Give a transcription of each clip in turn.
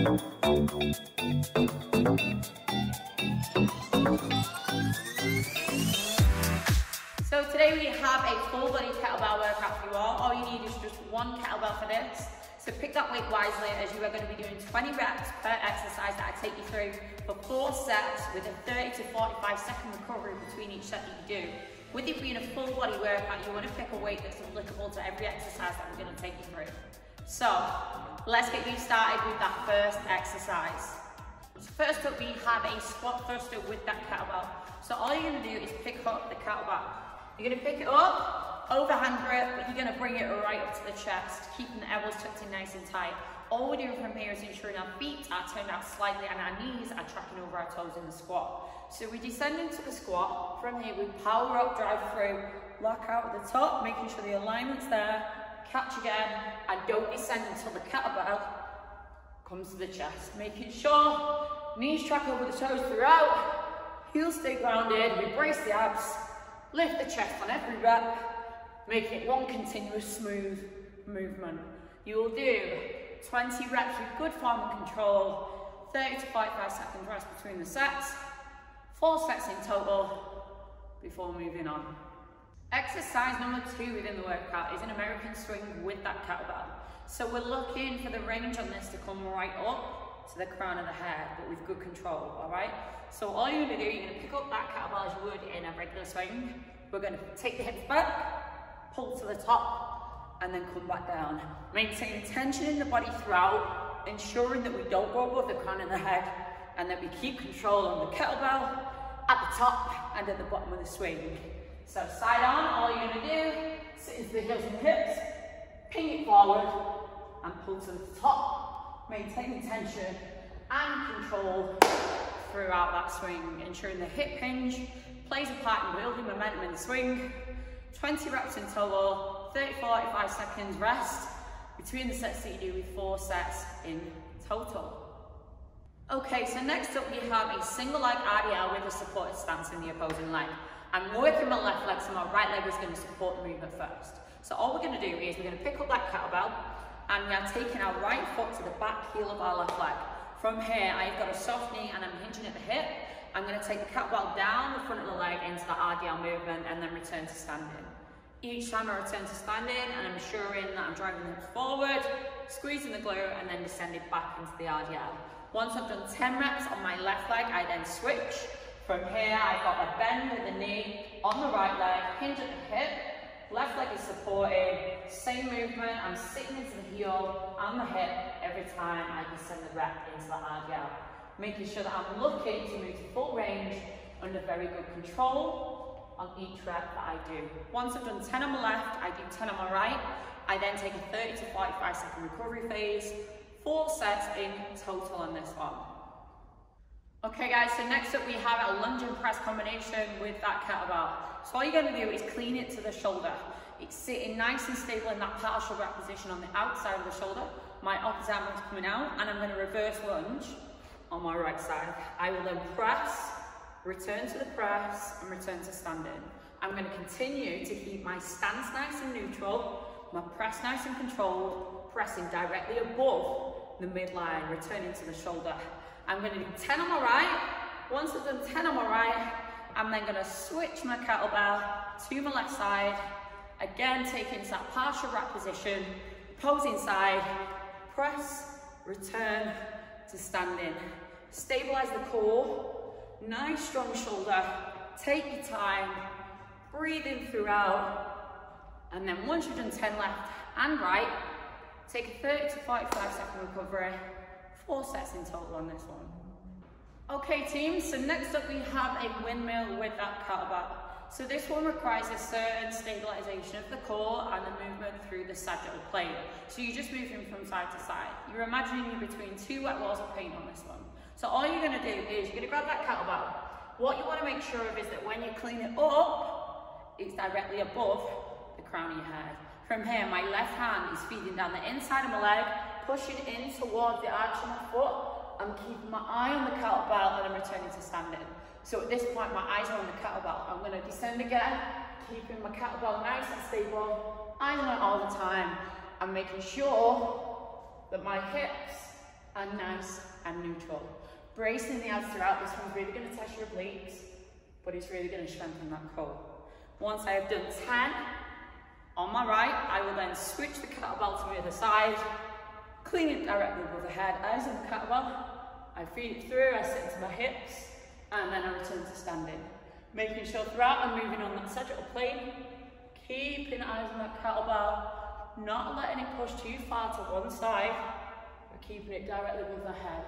So today we have a full body kettlebell workout for you all. All you need is just one kettlebell for this. So pick that weight wisely as you are going to be doing 20 reps per exercise that I take you through for four sets with a 30 to 45 second recovery between each set that you do. With it being a full body workout, you want to pick a weight that's applicable to every exercise that we're going to take you through. So let's get you started with that first exercise. So first up, we have a squat thruster with that kettlebell. So all you're to do is pick up the kettlebell. You're gonna pick it up, overhand grip, but you're gonna bring it right up to the chest, keeping the elbows tucked in nice and tight. All we're doing from here is ensuring our feet are turned out slightly and our knees are tracking over our toes in the squat. So we descend into the squat. From here, we power up, drive through, lock out at the top, making sure the alignment's there, catch again, and don't descend until the kettlebell comes to the chest. Making sure knees track over the toes throughout, heels stay grounded, we brace the abs, Lift the chest on every rep, making it one continuous smooth movement. You will do 20 reps with good form and control, 30 to 45 seconds rest between the sets, four sets in total before moving on. Exercise number two within the workout is an American swing with that kettlebell. So we're looking for the range on this to come right up to the crown of the head, but with good control, all right? So all you're gonna do, you're gonna pick up that kettlebell as you would in a regular swing. We're gonna take the hips back, pull to the top, and then come back down. Maintain tension in the body throughout, ensuring that we don't go above the crown of the head, and that we keep control on the kettlebell at the top and at the bottom of the swing. So side on, all you're gonna do, is the heels and hips, ping it forward, and pull to the top, maintaining tension and control throughout that swing, ensuring the hip hinge plays a part in building momentum in the swing. 20 reps in total, 30, 45 seconds rest between the sets that you do with four sets in total. Okay, so next up we have a single leg RDL with a supported stance in the opposing leg. I'm working my left leg, so my right leg is going to support the movement first. So all we're going to do is we're going to pick up that kettlebell and we are taking our right foot to the back heel of our left leg. From here, I've got a soft knee and I'm hinging at the hip. I'm going to take the kettlebell down the front of the leg into the RDL movement and then return to standing. Each time I return to standing and I'm ensuring that I'm driving the hips forward, squeezing the glute and then descending back into the RDL. Once I've done 10 reps on my left leg, I then switch. From here, I've got a bend with the knee on the right leg, hinge at the hip, left leg is supported, same movement, I'm sitting into the heel and the hip every time I descend the rep into the RDL. Making sure that I'm looking to move to full range under very good control on each rep that I do. Once I've done 10 on my left, I do 10 on my right. I then take a 30 to 45 second recovery phase, four sets in total on this one. Okay guys, so next up we have a lunge and press combination with that kettlebell. So all you're going to do is clean it to the shoulder. It's sitting nice and stable in that partial wrap position on the outside of the shoulder. My opposite arm is coming out and I'm going to reverse lunge on my right side. I will then press, return to the press and return to standing. I'm going to continue to keep my stance nice and neutral, my press nice and controlled, pressing directly above the midline, returning to the shoulder. I'm going to do 10 on my right. Once I've done 10 on my right, I'm then going to switch my kettlebell to my left side. Again, take into that partial wrap position, posing side, press, return to standing. Stabilize the core, nice strong shoulder, take your time, breathing throughout, and then once you've done 10 left and right, take a 30 to 45 second recovery, four sets in total on this one. Okay team, so next up we have a windmill with that kettlebell. So this one requires a certain stabilization of the core and the movement through the sagittal plane. So you're just moving from side to side. You're imagining you're between two wet walls of paint on this one. So all you're gonna do is you're gonna grab that kettlebell. What you wanna make sure of is that when you clean it up, it's directly above the crown of your head. From here, my left hand is feeding down the inside of my leg, pushing in towards the arch of my foot, I'm keeping my eye on the kettlebell and I'm returning to standing. So at this point, my eyes are on the kettlebell. I'm gonna descend again, keeping my kettlebell nice and stable, eyes on it all the time. I'm making sure that my hips are nice and neutral. Bracing the abs throughout, this one's really gonna test your obliques, but it's really gonna strengthen that core. Once I have done 10, on my right, I will then switch the kettlebell to the other side, clean it directly above the head, eyes on the kettlebell, I feed it through, I sit into my hips, and then I return to standing. Making sure throughout I'm moving on that sagittal plane, keeping eyes on that kettlebell, not letting it push too far to one side, but keeping it directly above the head.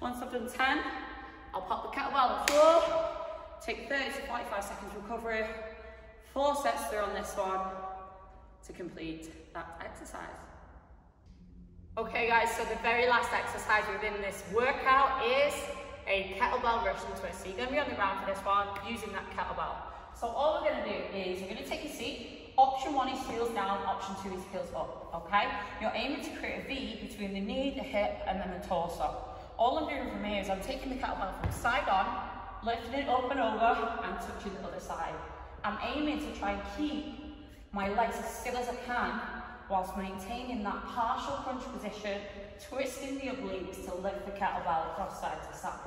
Once I've done 10, I'll pop the kettlebell on the floor, take 30 to 45 seconds recovery, four sets through on this one to complete that exercise. Okay guys, so the very last exercise within this workout is a kettlebell Russian twist. So you're to be on the ground for this one using that kettlebell. So all we're to do is you're going to take a seat. Option one is heels down, option two is heels up, okay? You're aiming to create a V between the knee, the hip, and then the torso. All I'm doing from here is I'm taking the kettlebell from side on, lifting it up and over, and touching the other side. I'm aiming to try and keep my legs as still as I can whilst maintaining that partial crunch position, twisting the obliques to lift the kettlebell across side to side.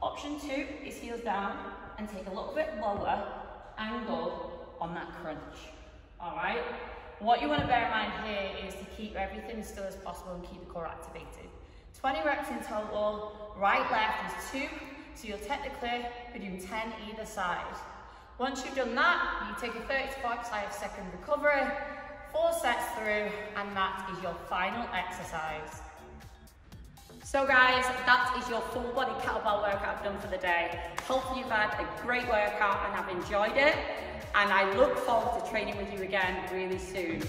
Option two is heels down and take a little bit lower angle on that crunch. All right? What you want to bear in mind here is to keep everything as still as possible and keep the core activated. 20 reps in total, right, left is two, so you'll technically be doing 10 either side. Once you've done that, you take a 30 to 45 second recovery, four sets through, and that is your final exercise. So guys, that is your full body kettlebell workout done for the day. Hopefully you've had a great workout and have enjoyed it. And I look forward to training with you again really soon.